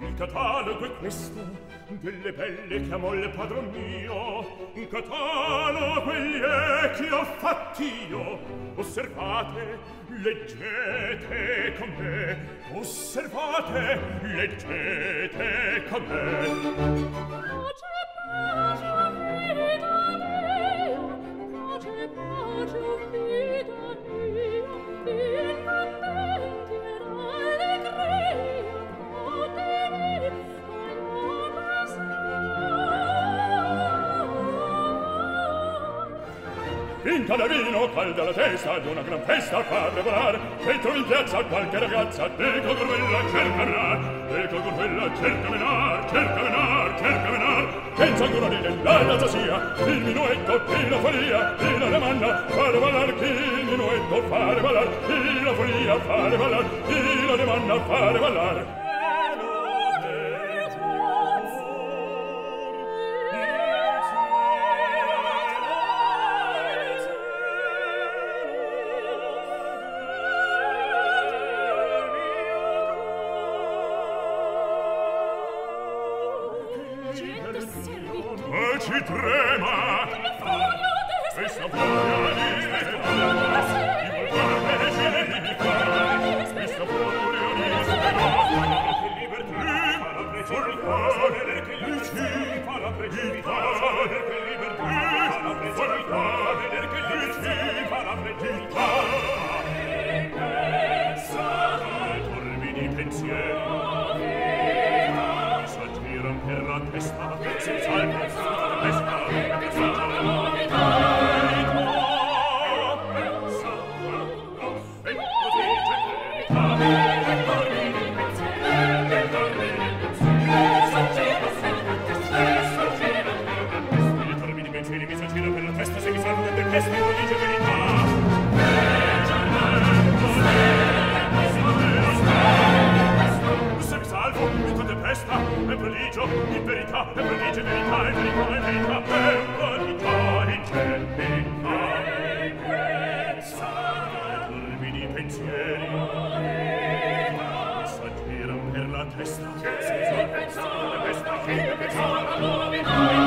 il catalogo è questo delle belle che amò il padron mio. Un catalogo egli è che ho fatt'io osservate leggete con me. Osservate leggete con me. Pace, pace in calerino calda la testa ad una gran festa fa preparar dentro in piazza qualche ragazza de quella cerca menar. De quella cerca menar cerca menar cerca menar. Senza ancora dire la razza sia il minuetto e la follia e la demanna fare ballar che il minuetto fare ballar e la follia fare ballar e la demanna fare ballar ci trema. Questa foglia di estate volgare di questa di che libertà fa la precipitare che fa la precipitare che libertà fa la precipitare che fa la precipitare pensa pensieri Questa che pensava, questa che pensava, dove vai?